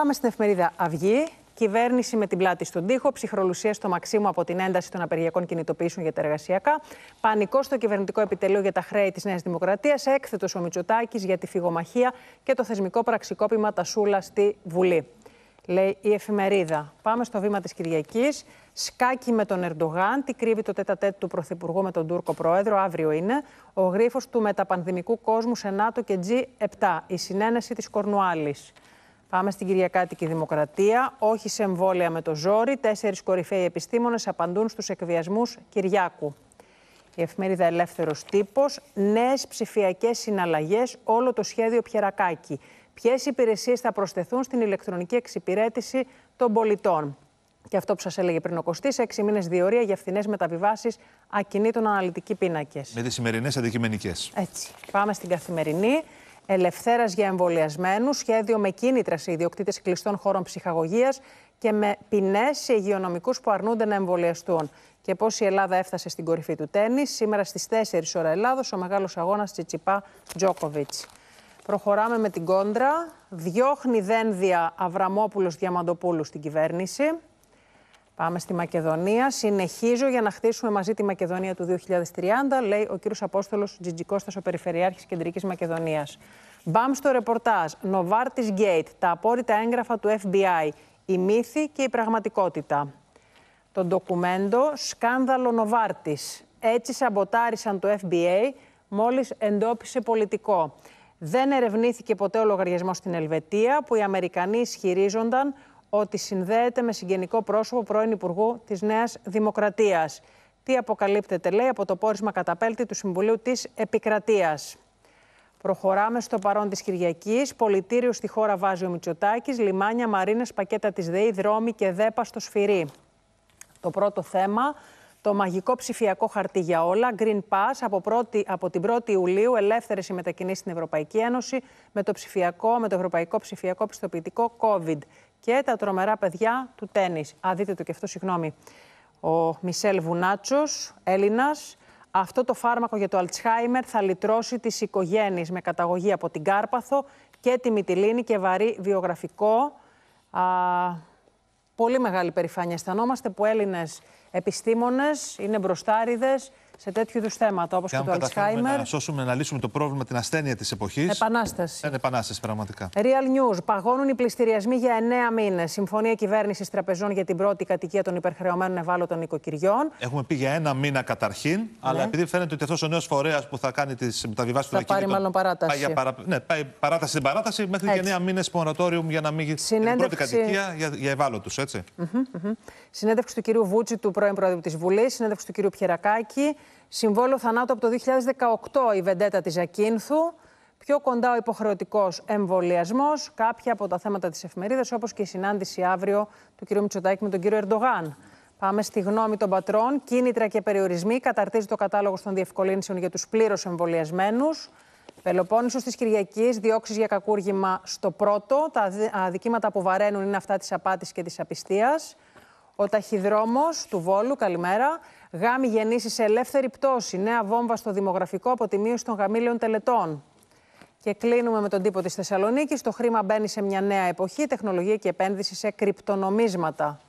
Πάμε στην εφημερίδα Αυγή. Κυβέρνηση με την πλάτη στον τοίχο, ψυχρολουσία στο Μαξίμου από την ένταση των απεργιακών κινητοποιήσεων για τα εργασιακά, πανικό στο κυβερνητικό επιτελείο για τα χρέη της Νέας Δημοκρατίας, έκθετος ο Μητσοτάκης για τη φυγομαχία και το θεσμικό πραξικόπημα Τασούλα στη Βουλή. Λέει η εφημερίδα. Πάμε στο βήμα της Κυριακής. Σκάκι με τον Ερντογάν. Τι κρύβει το τέτα του Πρωθυπουργού με τον Τούρκο Πρόεδρο. Αύριο είναι. Ο γρίφος του μεταπανδημικού κόσμου σε ΝΑΤΟ και G7. Η συνένεση της Κορνουάλης. Πάμε στην Κυριακάτικη Δημοκρατία. Όχι σε εμβόλια με το ζόρι. Τέσσερις κορυφαίοι επιστήμονες απαντούν στους εκβιασμούς Κυριάκου. Η εφημερίδα Ελεύθερος Τύπος. Νέες ψηφιακές συναλλαγές. Όλο το σχέδιο Πιερακάκη. Ποιες υπηρεσίες θα προσθεθούν στην ηλεκτρονική εξυπηρέτηση των πολιτών. Και αυτό που σας έλεγε πριν ο Κωστής, έξι μήνες διορία για φθηνές μεταβιβάσεις ακινήτων αναλυτικοί πίνακες. Με τις σημερινές αντικειμενικές. Έτσι. Πάμε στην καθημερινή. Ελευθέρας για εμβολιασμένους, σχέδιο με κίνητρα σε ιδιοκτήτες κλειστών χώρων ψυχαγωγίας και με ποινές σε υγειονομικούς που αρνούνται να εμβολιαστούν. Και πώς η Ελλάδα έφτασε στην κορυφή του τέννη. Σήμερα στις 4 ώρα Ελλάδος, ο μεγάλος αγώνας Τσιτσιπά Τζόκοβιτς. Προχωράμε με την κόντρα. Διώχνει δένδια Αβραμόπουλος Διαμαντοπούλου στην κυβέρνηση. Πάμε στη Μακεδονία. Συνεχίζω για να χτίσουμε μαζί τη Μακεδονία του 2030, λέει ο κύριος Απόστολος Τζιτζικώστας, ο Περιφερειάρχης Κεντρικής Μακεδονίας. Μπαμ στο ρεπορτάζ. Νοβάρτης Gate. Τα απόρριτα έγγραφα του FBI. Η μύθη και η πραγματικότητα. Το ντοκουμέντο Σκάνδαλο Νοβάρτης. Έτσι σαμποτάρισαν το FBI μόλις εντόπισε πολιτικό. Δεν ερευνήθηκε ποτέ ο λογαριασμός στην Ελβετία, που οι Αμερικανοί ισχυρίζονταν ότι συνδέεται με συγγενικό πρόσωπο πρώην Υπουργού της Νέας Δημοκρατίας. Τι αποκαλύπτεται, λέει, από το πόρισμα καταπέλτη του Συμβουλίου της Επικρατείας. Προχωράμε στο παρόν της Κυριακής. Πολιτήριο στη χώρα βάζει ο Μητσοτάκης, λιμάνια, μαρίνες, πακέτα της ΔΕΗ, δρόμοι και δέπα στο σφυρί. Το πρώτο θέμα το μαγικό ψηφιακό χαρτί για όλα, Green Pass, από, πρώτη, από την 1η Ιουλίου, ελεύθερες οι μετακινήσεις στην Ευρωπαϊκή Ένωση με το, ψηφιακό, με το Ευρωπαϊκό Ψηφιακό Πιστοποιητικό COVID και τα τρομερά παιδιά του τέννη. Α, δείτε το και αυτό, συγγνώμη. Ο Μισελ Βουνάτσος, Έλληνας, αυτό το φάρμακο για το Αλτσχάιμερ θα λυτρώσει τις οικογένειες με καταγωγή από την Κάρπαθο και τη Μυτιλίνη και βαρύ βιογραφικό. Α, πολύ μεγάλη περηφάνεια αισθανόμαστε που Έλληνες επιστήμονες είναι μπροστάριδες σε τέτοιου είδους θέματα όπως και, το Αλτσχάιμερ. Να σώσουμε, να λύσουμε το πρόβλημα, την ασθένεια της εποχής. Επανάσταση. Είναι επανάσταση, πραγματικά. Real News. Παγώνουν οι πληστηριασμοί για 9 μήνες. Συμφωνία κυβέρνησης τραπεζών για την πρώτη κατοικία των υπερχρεωμένων ευάλωτων νοικοκυριών. Έχουμε πει για ένα μήνα καταρχήν, ναι. αλλά επειδή φαίνεται ότι αυτός ο νέος φορέας που θα κάνει τις μεταβιβάσεις του Θα πάρει μάλλον παράταση. Πάει, παρα... ναι, πάει παράταση στην παράταση μέχρι Έτσι. και 9 μήνε μορατόριου για να μην γίνει πρώτη κατοικία για, για ευάλωτους, έτσι. Mm -hmm, Συνέντευξη του κυρίου Βούτσι, του πρώην Πρόεδρου της Βουλής, συνέντευξη του κυρίου Πιερακάκη. Συμβόλαιο θανάτου από το 2018 η βεντέτα της Ακίνθου. Πιο κοντά ο υποχρεωτικός εμβολιασμός. Κάποια από τα θέματα της εφημερίδας, όπως και η συνάντηση αύριο του κ. Μητσοτάκη με τον κύριο Ερντογάν. Πάμε στη γνώμη των πατρών. Κίνητρα και περιορισμοί. Καταρτίζει το κατάλογο των διευκολύνσεων για τους πλήρως εμβολιασμένους. Πελοπόννησος της Κυριακής, διώξεις για κακούργημα στο πρώτο. Τα αδικήματα που βαραίνουν είναι αυτά της απάτης και της απιστίας. Ο ταχυδρόμος του Βόλου, καλημέρα. Γάμοι γεννήσεις σε ελεύθερη πτώση. Νέα βόμβα στο δημογραφικό από τη μείωση των γαμήλαιων τελετών. Και κλείνουμε με τον τύπο της Θεσσαλονίκης. Το χρήμα μπαίνει σε μια νέα εποχή, τεχνολογία και επένδυση σε κρυπτονομίσματα.